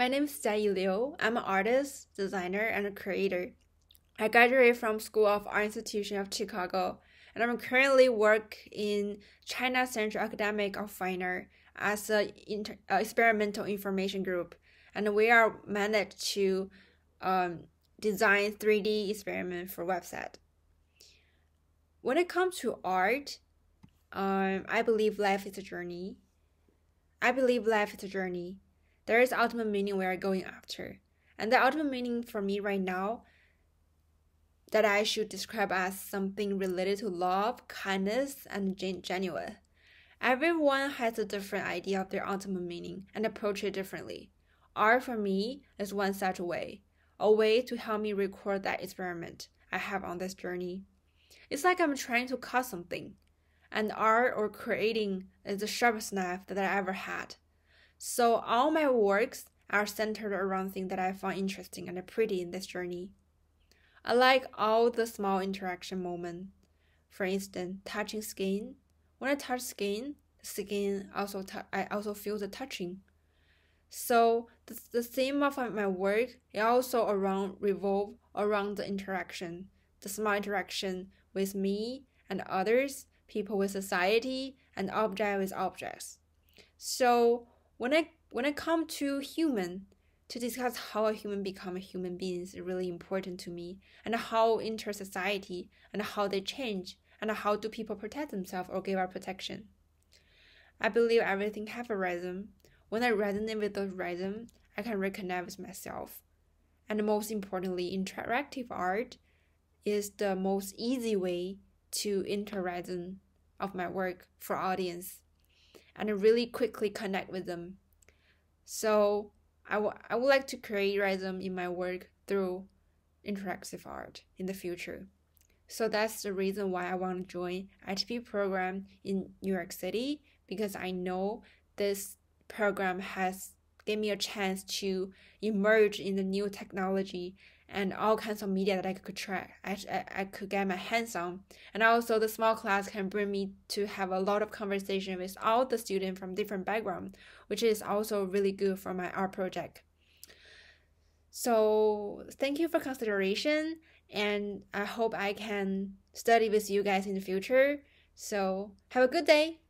My name is Jiayi Liu. I'm an artist, designer, and a creator. I graduated from School of Art Institution of Chicago, and I'm currently work in China Central Academic of Fine Art as an inter- uh, experimental information group, and we are managed to um, design 3D experiment for website. When it comes to art, um, I believe life is a journey. I believe life is a journey. There is ultimate meaning we are going after. And the ultimate meaning for me right now that I should describe as something related to love, kindness, and gen- genuine. Everyone has a different idea of their ultimate meaning and approach it differently. Art for me is one such way, a way to help me record that experiment I have on this journey. It's like I'm trying to cut something, and art or creating is the sharpest knife that I ever had. So all my works are centered around things that I found interesting and pretty in this journey. I like all the small interaction moments. For instance, touching skin. When I touch skin, skin also I also feel the touching. So the, the theme of my work is also around revolve around the interaction, the small interaction with me and others, people with society, and object with objects. So when I when I come to human, to discuss how a human become a human being is really important to me, and how inter society and how they change, and how do people protect themselves or give out protection. I believe everything have a rhythm. When I resonate with those rhythm, I can reconnect with myself. And most importantly, interactive art is the most easy way to interact of my work for audience and really quickly connect with them. So I, I would like to create rhythm in my work through interactive art in the future. So that's the reason why I want to join ITP program in New York City because I know this program has gave me a chance to emerge in the new technology and all kinds of media that I could try, I, I, I could get my hands on. And also the small class can bring me to have a lot of conversation with all the students from different background, which is also really good for my art project. So thank you for consideration and I hope I can study with you guys in the future. So have a good day.